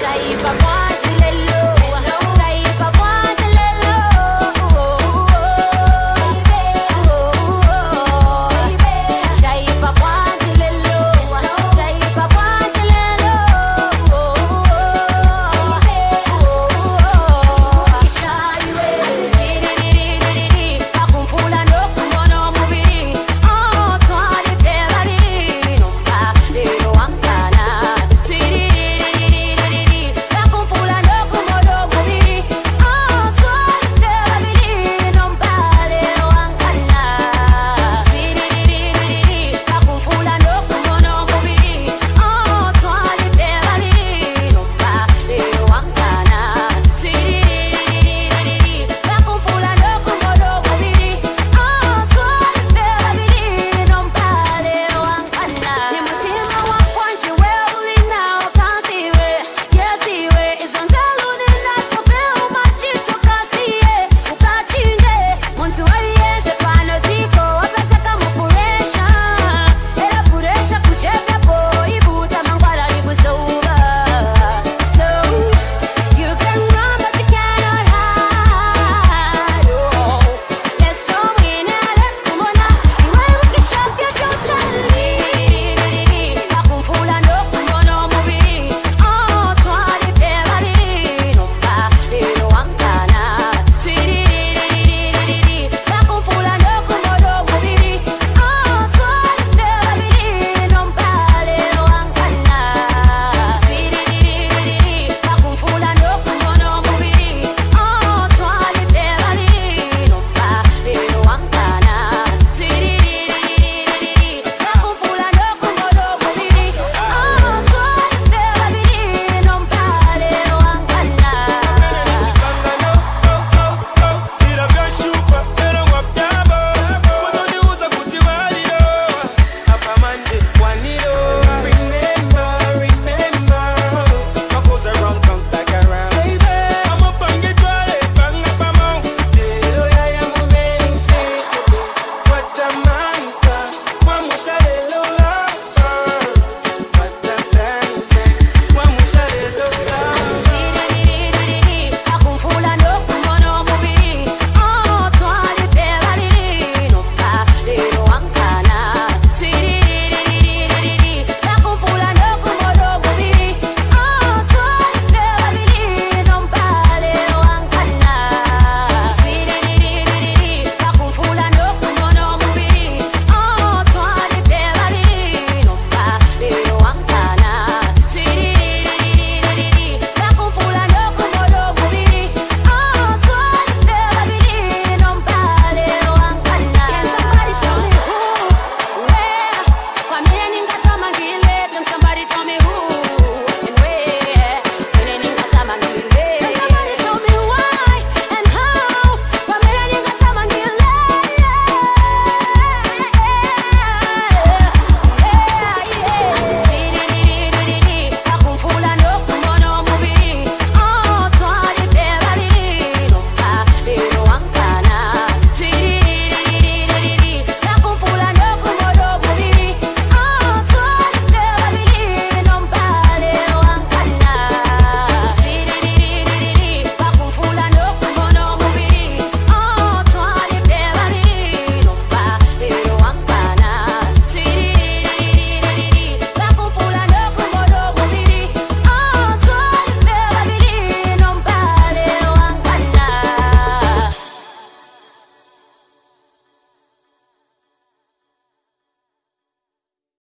I'm just Jai Bhagwan